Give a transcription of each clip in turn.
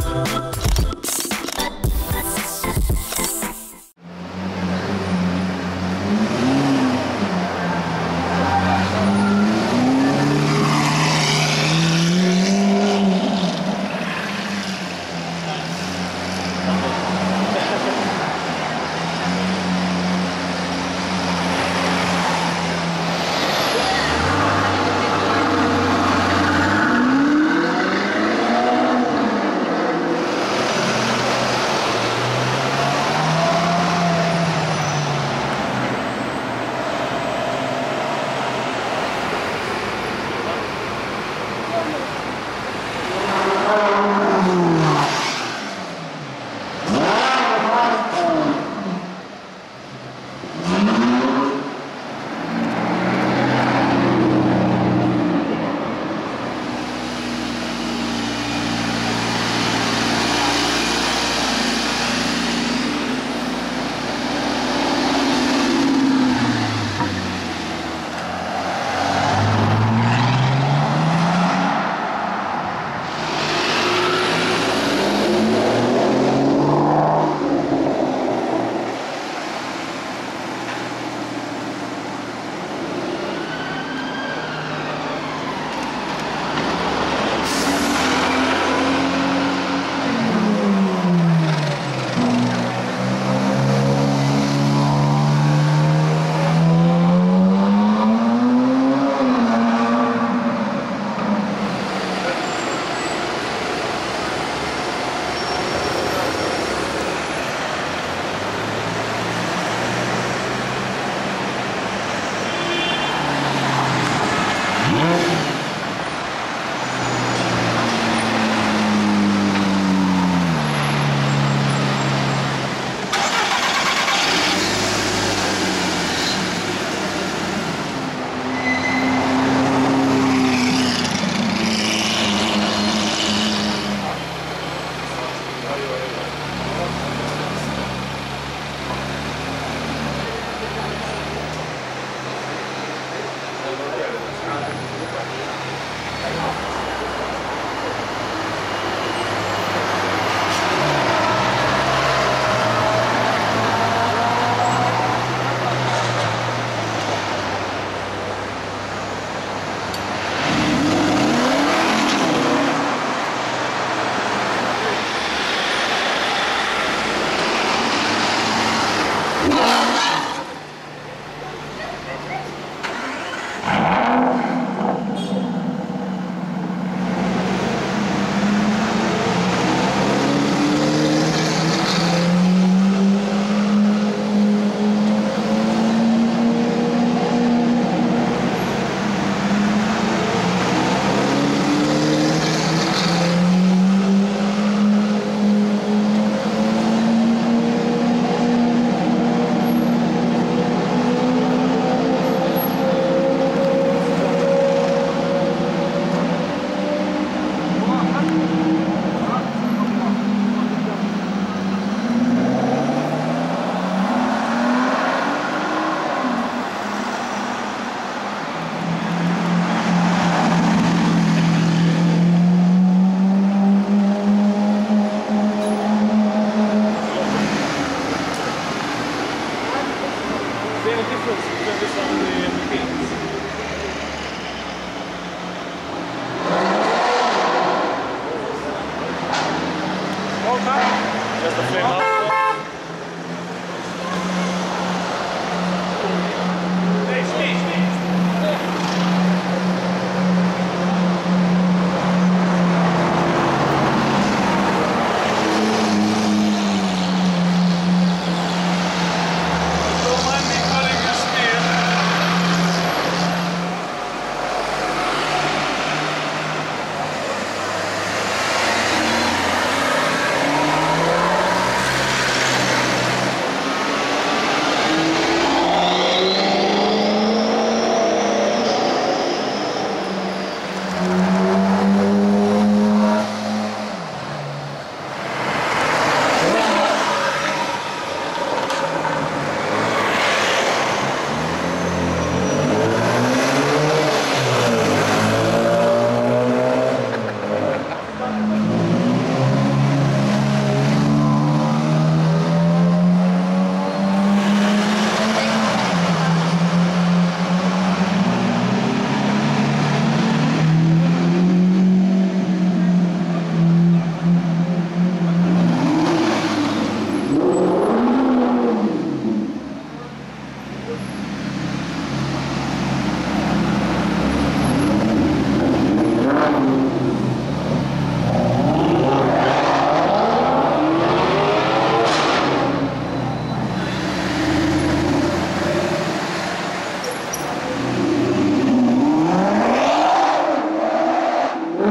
you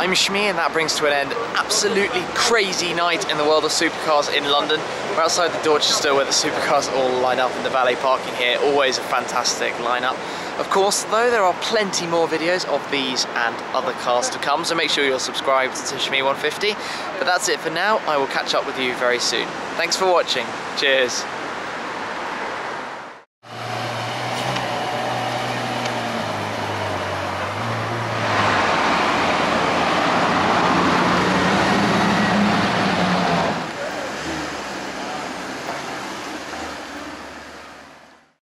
I'm Shmee and that brings to an end absolutely crazy night in the world of supercars in London. We're outside the Dorchester where the supercars all line up in the valet parking here. Always a fantastic lineup. Of course, though, there are plenty more videos of these and other cars to come, so make sure you're subscribed to Shmee150. But that's it for now. I will catch up with you very soon. Thanks for watching. Cheers.